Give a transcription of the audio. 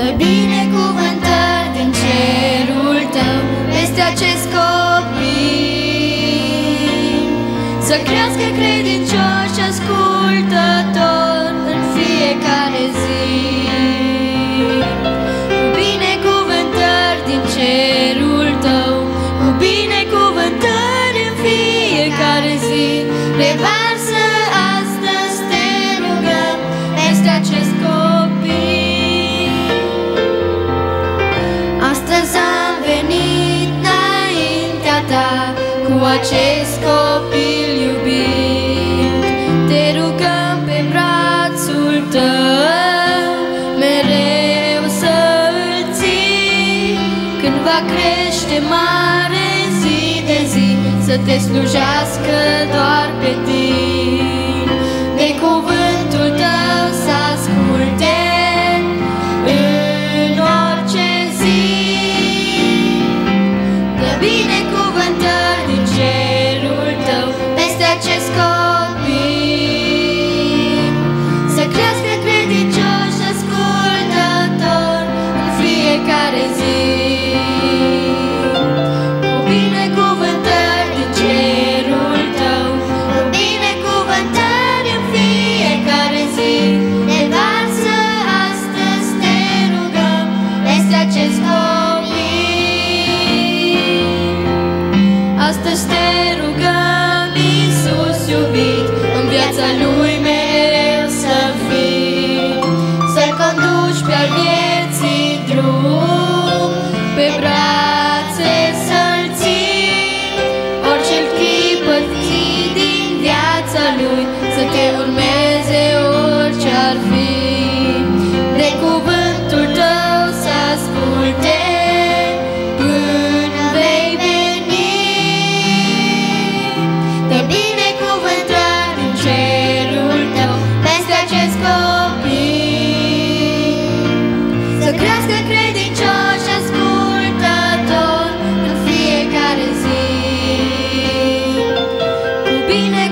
binecuvântări din cerul tău peste acest copil. Să crească credincios și ascultător în fiecare zi. Cu binecuvântări din cerul tău, cu binecuvântări în fiecare zi. Revarsă acest copil iubit. Te rugăm pe brațul tău mereu să-l ții. Când va crește mare zi de zi să te slujească doar pe tine. Viața lui mereu să fii, să-l conduci pe-al vieții drum, pe brațe să-l ții, orice clipă zi din viața lui, să te urmezi bine